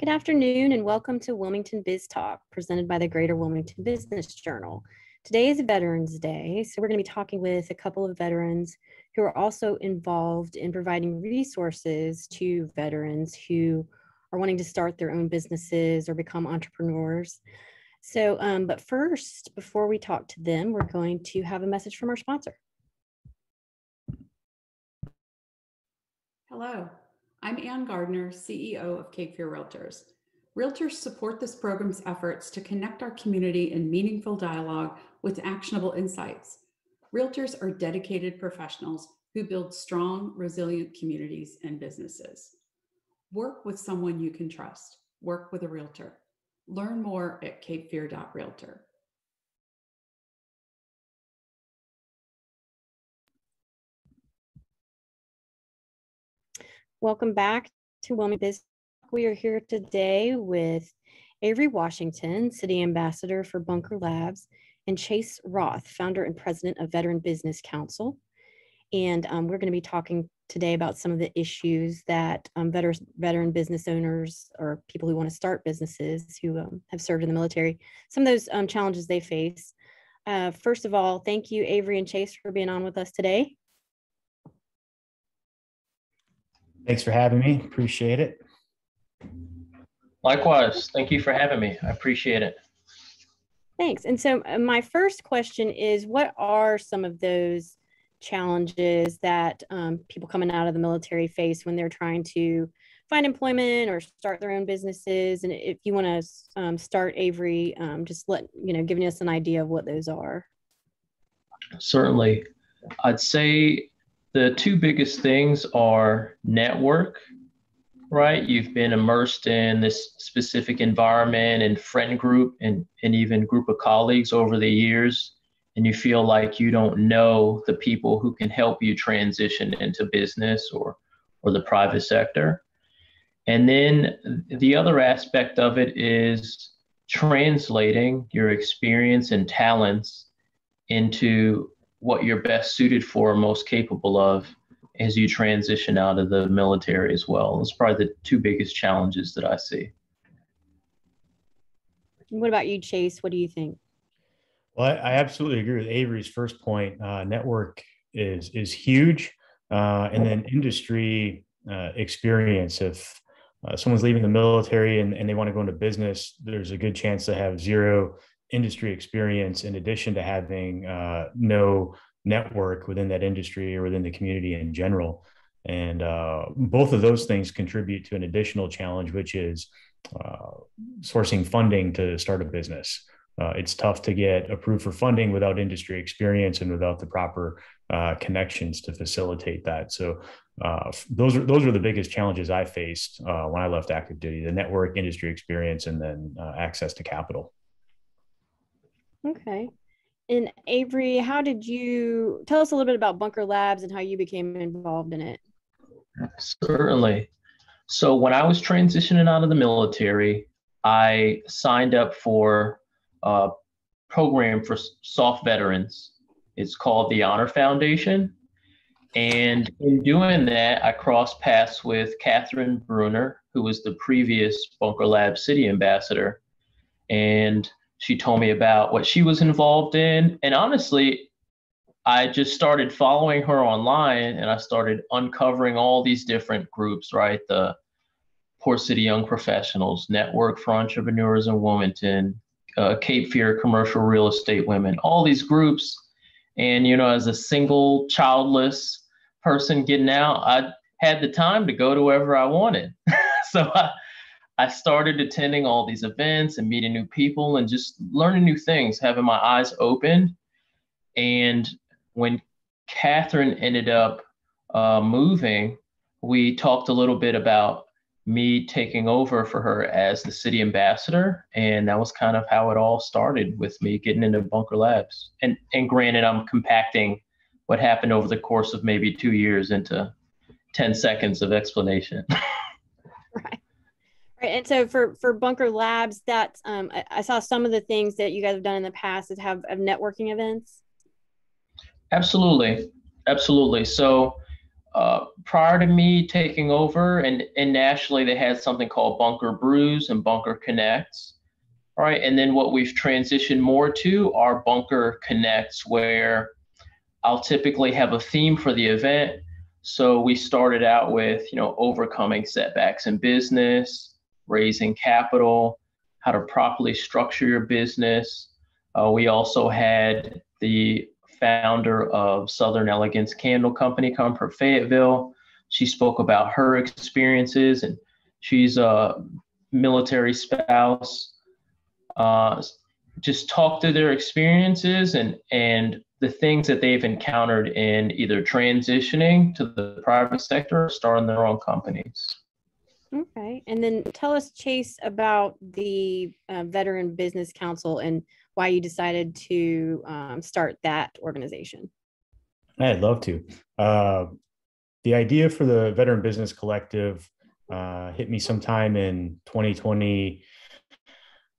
Good afternoon and welcome to Wilmington Biz Talk, presented by the Greater Wilmington Business Journal. Today is Veterans Day, so we're going to be talking with a couple of veterans who are also involved in providing resources to veterans who are wanting to start their own businesses or become entrepreneurs. So, um, but first, before we talk to them, we're going to have a message from our sponsor. Hello, I'm Ann Gardner, CEO of Cape Fear Realtors. Realtors support this program's efforts to connect our community in meaningful dialogue with actionable insights. Realtors are dedicated professionals who build strong, resilient communities and businesses. Work with someone you can trust. Work with a realtor. Learn more at capefear.realtor. Welcome back to Wilmington Biz. We are here today with Avery Washington, City Ambassador for Bunker Labs, and Chayse Roth, founder and president of Veteran Business Council. And um, we're going to be talking today about some of the issues that um, veteran, veteran business owners or people who want to start businesses who um, have served in the military, some of those um, challenges they face. Uh, first of all, thank you, Avery and Chayse, for being on with us today. Thanks for having me. Appreciate it. Likewise. Thank you for having me. I appreciate it. Thanks. And so, uh, my first question is what are some of those challenges that um, people coming out of the military face when they're trying to find employment or start their own businesses? And if you want to um, start, Avery, um, just let you know, giving us an idea of what those are. Certainly. I'd say the two biggest things are network, right? You've been immersed in this specific environment and friend group and, and even group of colleagues over the years. And you feel like you don't know the people who can help you transition into business or, or the private sector. And then the other aspect of it is translating your experience and talents into what you're best suited for, most capable of as you transition out of the military as well. Those probably the two biggest challenges that I see. What about you, Chayse? What do you think? Well, I, I absolutely agree with Avery's first point. Uh, network is is huge, uh, and then industry uh, experience. If uh, someone's leaving the military and, and they want to go into business, there's a good chance to have zero industry experience in addition to having uh, no network within that industry or within the community in general. And uh, both of those things contribute to an additional challenge, which is uh, sourcing funding to start a business. Uh, it's tough to get approved for funding without industry experience and without the proper uh, connections to facilitate that. So uh, those are those are the biggest challenges I faced uh, when I left active duty: the network, industry experience, and then access to capital. Okay. And Avery, how did you tell us a little bit about Bunker Labs and how you became involved in it? Certainly. So, when I was transitioning out of the military, I signed up for a program for SOF veterans. It's called the Honor Foundation. And in doing that, I crossed paths with Catherine Bruner, who was the previous Bunker Lab City Ambassador. And she told me about what she was involved in. And honestly, I just started following her online and I started uncovering all these different groups, right? The Port City Young Professionals, Network for Entrepreneurs in Wilmington, uh, Cape Fear Commercial Real Estate Women, all these groups. And, you know, as a single childless person getting out, I had the time to go to wherever I wanted. so I, I started attending all these events and meeting new people and just learning new things, having my eyes open. And when Catherine ended up uh, moving, we talked a little bit about me taking over for her as the city ambassador. And that was kind of how it all started with me getting into Bunker Labs. And, and granted, I'm compacting what happened over the course of maybe two years into 10 seconds of explanation. right. Right. And so for for Bunker Labs, that's um, I, I, saw some of the things that you guys have done in the past is have, have networking events. Absolutely, absolutely. So uh, prior to me taking over, and, and nationally, they had something called Bunker Brews and Bunker Connects. All right. And then what we've transitioned more to are Bunker Connects, where I'll typically have a theme for the event. So we started out with, you know, overcoming setbacks in business, raising capital, how to properly structure your business. Uh, we also had the founder of Southern Elegance Candle Company come from Fayetteville. She spoke about her experiences, and she's a military spouse. Uh, just talk to their experiences and and the things that they've encountered in either transitioning to the private sector or starting their own companies. Okay. And then tell us, Chayse, about the uh, Veteran Business Council and why you decided to um, start that organization. I'd love to. Uh, the idea for the Veteran Business Collective uh, hit me sometime in 2020,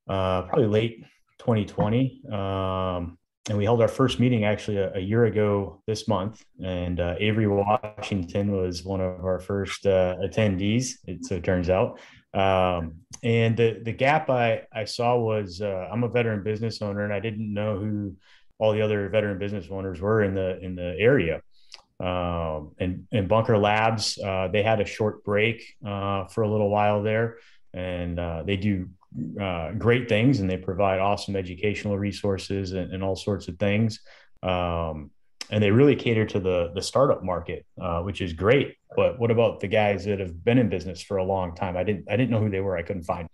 uh, probably late 2020. Um, and we held our first meeting actually a, a year ago this month. And uh, Avery Washington was one of our first uh, attendees, it, so turns out. Um, and the, the gap I, I saw was uh, I'm a veteran business owner and I didn't know who all the other veteran business owners were in the in the area. Um, and, and Bunker Labs, uh, they had a short break uh, for a little while there, and uh, they do uh, great things and they provide awesome educational resources and, and all sorts of things. Um, and they really cater to the the startup market, uh, which is great. But what about the guys that have been in business for a long time? I didn't I didn't know who they were. I couldn't find.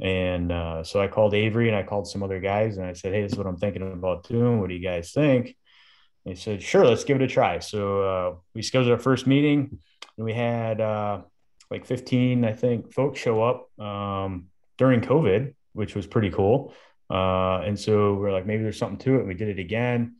And uh, so I called Avery and I called some other guys and I said, "Hey, this is what I'm thinking about doing. What do you guys think?" They said, "Sure, let's give it a try." So uh, we scheduled our first meeting and we had uh, like 15, I think, folks show up. Um, during COVID, which was pretty cool. Uh, and so we're like, maybe there's something to it. And we did it again.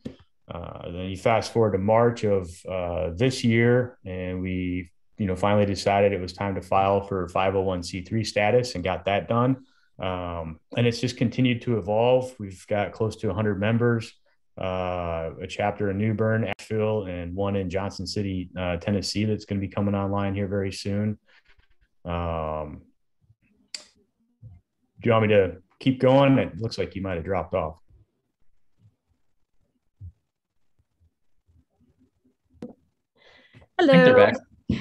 Uh, then you fast forward to March of uh, this year, and we, you know, finally decided it was time to file for 501c3 status and got that done. Um, and it's just continued to evolve. We've got close to 100 members, uh, a chapter in New Bern, Asheville, and one in Johnson City, uh, Tennessee, that's going to be coming online here very soon. Um, you want me to keep going? It looks like you might have dropped off. Hello.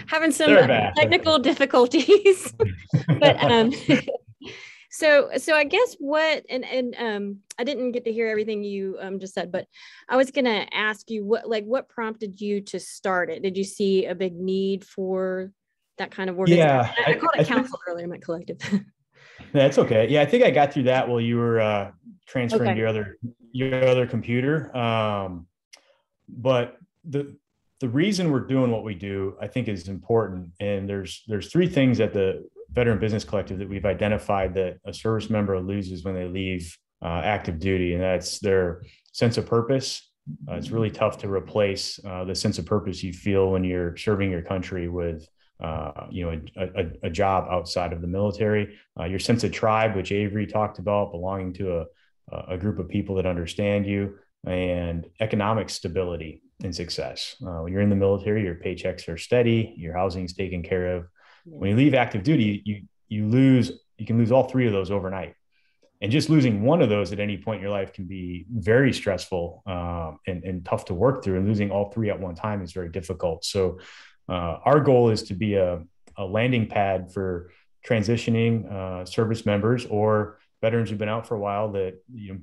Having some technical difficulties. but um so so I guess what and and um I didn't get to hear everything you um just said, but I was gonna ask you what like what prompted you to start it? Did you see a big need for that kind of work? Yeah. I, I called it I council think, earlier, my collective. That's okay. Yeah, I think I got through that while you were uh, transferring okay. your other your other computer. Um, but the the reason we're doing what we do, I think, is important. And there's there's three things at the Veteran Business Collective that we've identified that a service member loses when they leave uh, active duty, and that's their sense of purpose. Uh, it's really tough to replace uh, the sense of purpose you feel when you're serving your country with uh, you know, a, a, a, job outside of the military. Uh, your sense of tribe, which Avery talked about, belonging to a, a group of people that understand you, and economic stability and success. Uh, when you're in the military, your paychecks are steady, your housing is taken care of. When you leave active duty, you you lose you can lose all three of those overnight. And just losing one of those at any point in your life can be very stressful um, and, and tough to work through. And losing all three at one time is very difficult. So uh, our goal is to be a, a landing pad for transitioning uh, service members or veterans who've been out for a while that you know,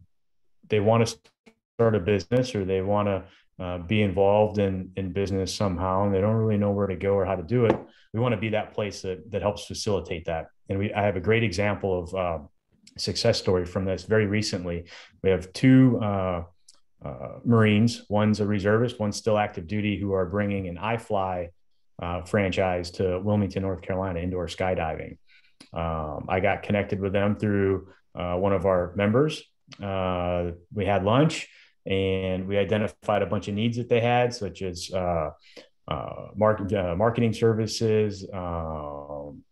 they want to start a business or they want to uh, be involved in in business somehow and they don't really know where to go or how to do it. We want to be that place that that helps facilitate that. And we I have a great example of uh, success story from this very recently. We have two uh, uh, Marines. One's a reservist, one's still active duty, who are bringing an iFly uh, franchise to Wilmington, North Carolina, indoor skydiving. Um, I got connected with them through uh, one of our members. Uh, we had lunch and we identified a bunch of needs that they had, such as uh, uh, market, uh, marketing services, um,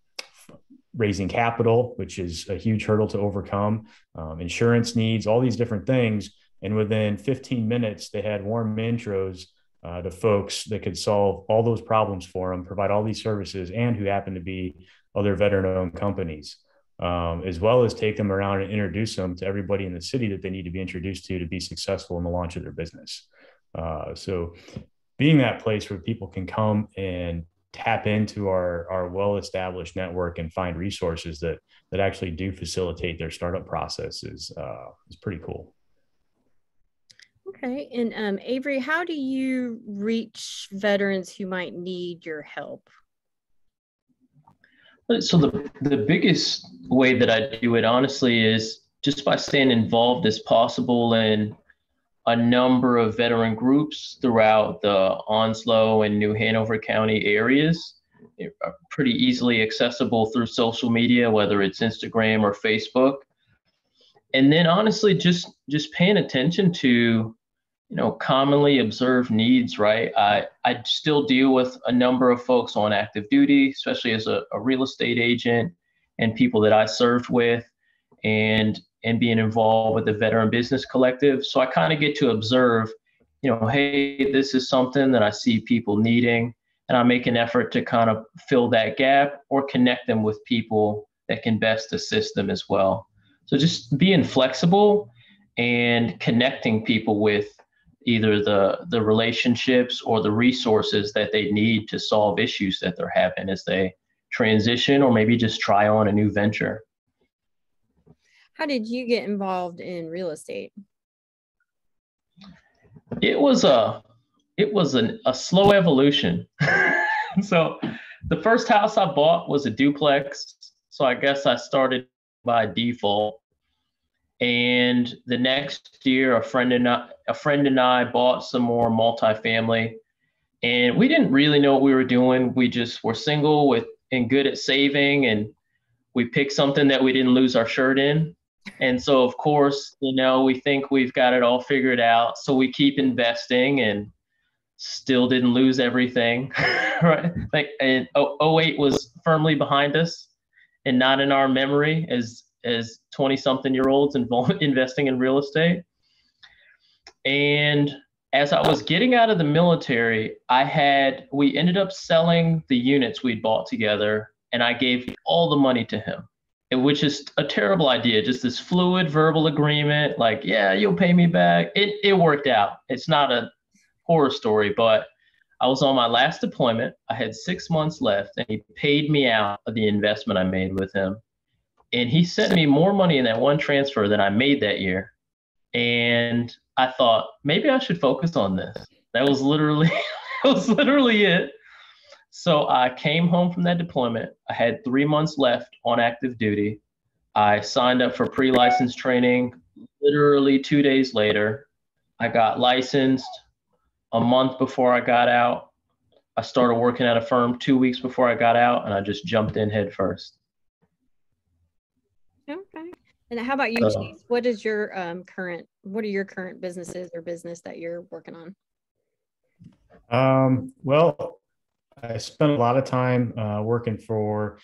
raising capital, which is a huge hurdle to overcome, um, insurance needs, all these different things. And within 15 minutes, they had warm intros uh, to folks that could solve all those problems for them, provide all these services, and who happen to be other veteran owned companies, um, as well as take them around and introduce them to everybody in the city that they need to be introduced to to be successful in the launch of their business. Uh, so, being that place where people can come and tap into our, our well-established network and find resources that that actually do facilitate their startup process is uh, is pretty cool. Okay, and um, Avery, how do you reach veterans who might need your help? So the the biggest way that I do it, honestly, is just by staying involved as possible in a number of veteran groups throughout the Onslow and New Hanover County areas, pretty easily accessible through social media, whether it's Instagram or Facebook. And then honestly, just just paying attention to you know commonly observed needs right? I i still deal with a number of folks on active duty especially as a, a real estate agent and people that i served with and and being involved with the veteran business collective. So i kind of get to observe you know hey this is something that i see people needing and i make an effort to kind of fill that gap or connect them with people that can best assist them as well. So just being flexible and connecting people with either the the relationships or the resources that they need to solve issues that they're having as they transition or maybe just try on a new venture. How did you get involved in real estate? It was a it was an, a slow evolution. so the first house I bought was a duplex. So I guess I started by default. And the next year, a friend and I, a friend and I bought some more multifamily, and we didn't really know what we were doing. We just were single with and good at saving, and we picked something that we didn't lose our shirt in. And so, of course, you know, we think we've got it all figured out. So we keep investing and still didn't lose everything. right? Like, and 08 was firmly behind us and not in our memory as as 20 something year olds involved investing in real estate. And as I was getting out of the military, I had, we ended up selling the units we'd bought together, and I gave all the money to him, which is a terrible idea. Just this fluid verbal agreement, like, yeah, you'll pay me back. It, it worked out. It's not a horror story, but I was on my last deployment. I had six months left, and he paid me out of the investment I made with him and he sent me more money in that one transfer than I made that year. And I thought maybe I should focus on this. That was literally that was literally it. So I came home from that deployment. I had three months left on active duty. I signed up for pre-license training literally two days later. I got licensed a month before I got out. I started working at a firm two weeks before I got out, and I just jumped in head first. Okay. And how about you, uh, Chayse? What is your um, current? What are your current businesses or business that you're working on? Um, well, I spent a lot of time uh, working for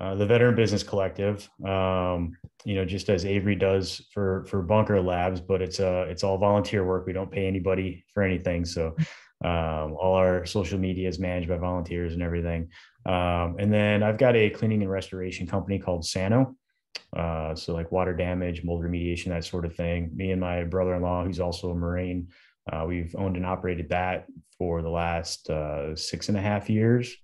uh, the Veteran Business Collective. Um, you know, just as Avery does for for Bunker Labs, but it's uh it's all volunteer work. We don't pay anybody for anything, so um, all our social media is managed by volunteers and everything. Um, and then I've got a cleaning and restoration company called Sano. Uh, so like water damage, mold remediation, that sort of thing. Me and my brother-in-law, who's also a Marine, uh, we've owned and operated that for the last uh, six and a half years.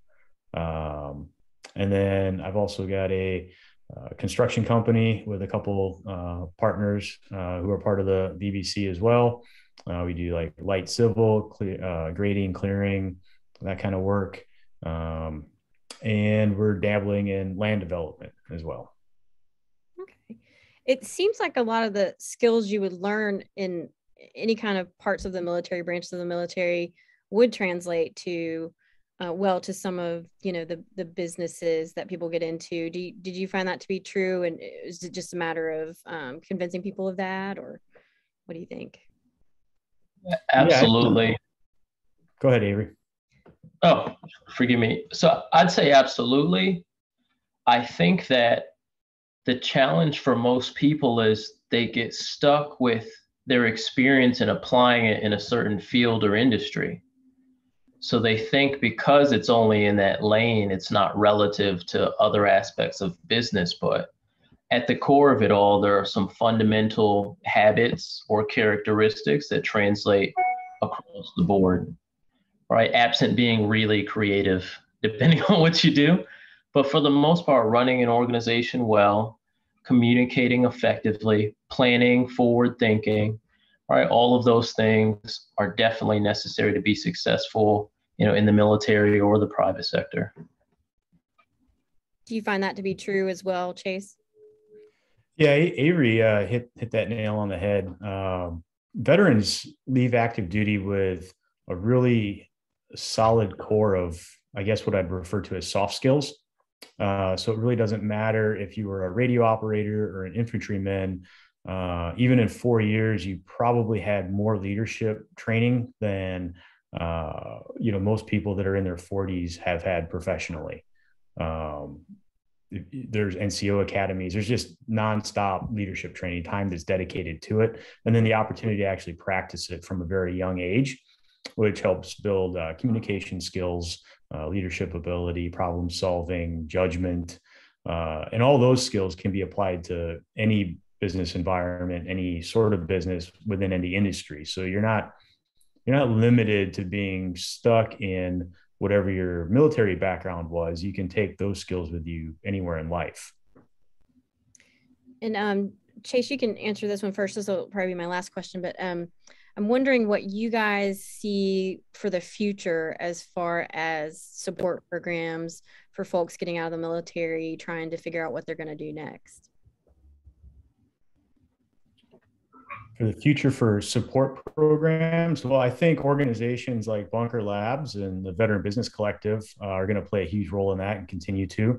Um, and then I've also got a uh, construction company with a couple uh, partners who are part of the VBC as well. we do like light civil, clear, grading, clearing, that kind of work. Um, and we're dabbling in land development as well it seems like a lot of the skills you would learn in any kind of parts of the military branches of the military would translate to uh, well to some of you know the the businesses that people get into. Do you, did you find that to be true? And is it just a matter of um, convincing people of that or what do you think? Absolutely yeah, go ahead avery. Oh forgive me. So i'd say absolutely. I think that the challenge for most people is they get stuck with their experience and applying it in a certain field or industry. So they think because it's only in that lane, it's not relative to other aspects of business. But at the core of it all, there are some fundamental habits or characteristics that translate across the board, right? Absent being really creative, depending on what you do. But for the most part, running an organization well, communicating effectively, planning, forward thinking, right? All of those things are definitely necessary to be successful you know, in the military or the private sector. Do you find that to be true as well, Chayse? Yeah, Avery uh, hit hit that nail on the head. Um, veterans leave active duty with a really solid core of, I guess, what I'd refer to as soft skills. Uh, so it really doesn't matter if you were a radio operator or an infantryman. Uh, even in four years, you probably had more leadership training than uh, you know, most people that are in their 40s have had professionally. Um, there's NCO academies. There's just nonstop leadership training time that's dedicated to it, and then the opportunity to actually practice it from a very young age, which helps build uh, communication skills, uh, leadership ability, problem solving, judgment, uh, and all those skills can be applied to any business environment, any sort of business within any industry. So you're not you're not limited to being stuck in whatever your military background was. You can take those skills with you anywhere in life. And um, Chayse, you can answer this one first. This will probably be my last question, but um, I'm wondering what you guys see for the future as far as support programs for folks getting out of the military, trying to figure out what they're going to do next. for the future for support programs well i think organizations like bunker labs and the veteran business collective uh, are going to play a huge role in that and continue to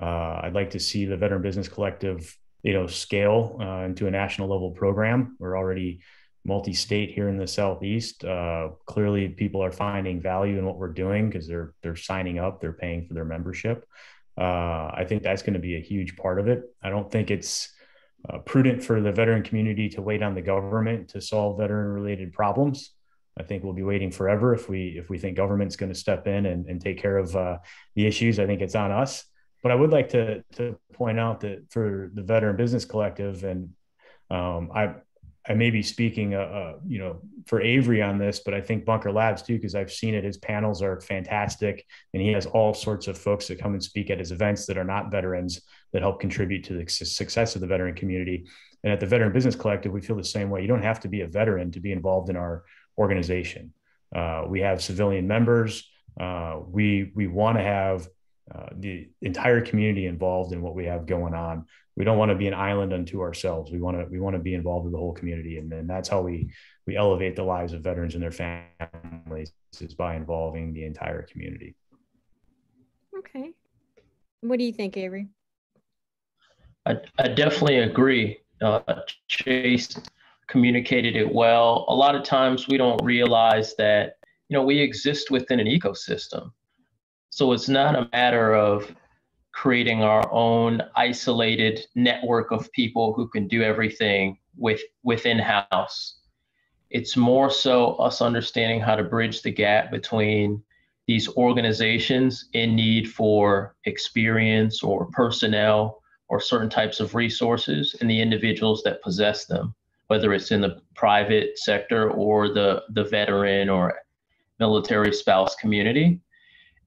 uh, i'd like to see the veteran business collective you know scale uh, into a national level program we're already multi-state here in the southeast uh, clearly people are finding value in what we're doing because they're they're signing up they're paying for their membership uh, i think that's going to be a huge part of it i don't think it's uh, prudent for the veteran community to wait on the government to solve veteran related problems. I think we'll be waiting forever if we if we think government's going to step in and, and take care of uh, the issues. I think it's on us. But I would like to to point out that for the Veteran Business Collective, and um, I I may be speaking, uh, uh, you know, for Avery on this, but I think Bunker Labs too, because I've seen it. His panels are fantastic, and he has all sorts of folks that come and speak at his events that are not veterans that help contribute to the success of the veteran community. And at the Veteran Business Collective, we feel the same way. You don't have to be a veteran to be involved in our organization. Uh, we have civilian members. Uh, we we want to have uh, the entire community involved in what we have going on we don't want to be an island unto ourselves. We want to we want to be involved with the whole community, and then that's how we we elevate the lives of veterans and their families is by involving the entire community. Okay, what do you think, Avery? I, I definitely agree. Uh, Chayse communicated it well. A lot of times we don't realize that you know we exist within an ecosystem, so it's not a matter of creating our own isolated network of people who can do everything with within house. It's more so us understanding how to bridge the gap between these organizations in need for experience or personnel or certain types of resources and the individuals that possess them, whether it's in the private sector or the, the veteran or military spouse community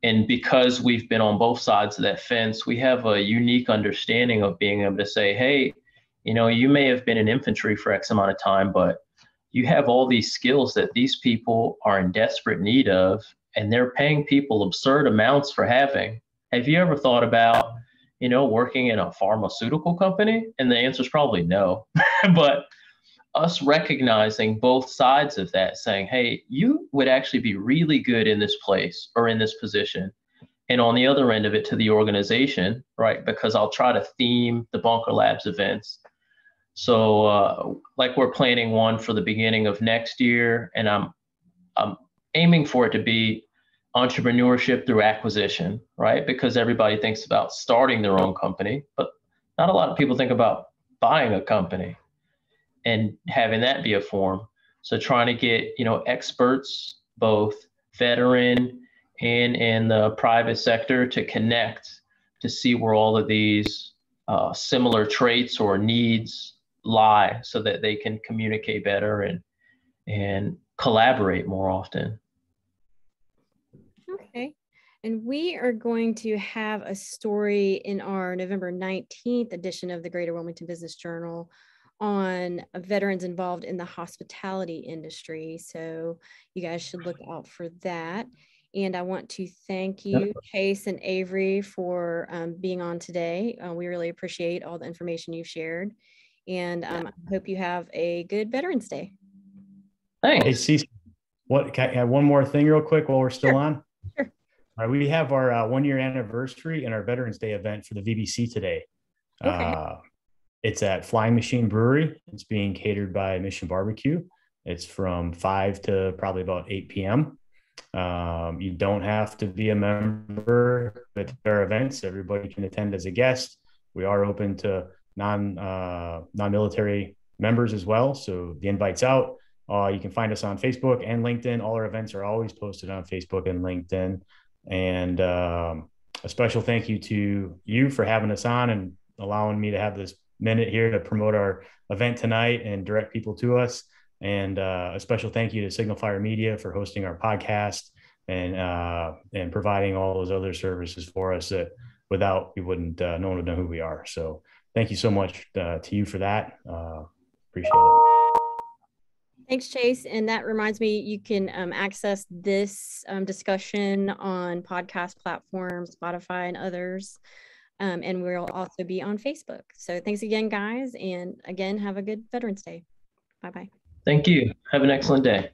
and because we've been on both sides of that fence, we have a unique understanding of being able to say, hey, you know, you may have been in infantry for X amount of time, but you have all these skills that these people are in desperate need of, and they're paying people absurd amounts for having. Have you ever thought about, you know, working in a pharmaceutical company? And the answer is probably no. but us recognizing both sides of that, saying, hey, you would actually be really good in this place or in this position. And on the other end of it to the organization, right? Because I'll try to theme the Bunker Labs events. So, uh, like we're planning one for the beginning of next year, and I'm I'm aiming for it to be entrepreneurship through acquisition, right? Because everybody thinks about starting their own company, but not a lot of people think about buying a company and having that be a form. So trying to get, you know, experts, both veteran and in the private sector to connect to see where all of these uh, similar traits or needs lie so that they can communicate better and and collaborate more often. Okay. And we are going to have a story in our November 19th edition of the Greater Wilmington Business Journal on veterans involved in the hospitality industry. So you guys should look out for that. And I want to thank you, Chayse and Avery, for um, being on today. Uh, we really appreciate all the information you've shared. And um, I hope you have a good Veterans Day. Thanks. Hey, Cece, what, can I add one more thing real quick while we're still Sure. on? Sure. All right, we have our uh, one year anniversary and our Veterans Day event for the VBC today. Okay. Uh, it's at Flying Machine Brewery. It's being catered by Mission Barbecue. It's from 5 to probably about 8 p.m. Um, you don't have to be a member at our events. Everybody can attend as a guest. We are open to non uh, non military members as well. So the invite's out. Uh, you can find us on Facebook and LinkedIn. All our events are always posted on Facebook and LinkedIn. And um, a special thank you to you for having us on and allowing me to have this minute here to promote our event tonight and direct people to us. And uh, a special thank you to Signal Fire Media for hosting our podcast and uh, and providing all those other services for us that without we wouldn't uh, no one would know who we are. So thank you so much uh, to you for that. Uh, appreciate it. Thanks, Chayse. And that reminds me, you can um, access this um, discussion on podcast platforms, Spotify, and others. Um, and we'll also be on Facebook. So thanks again, guys. And again, have a good Veterans Day. Bye bye. Thank you. Have an excellent day.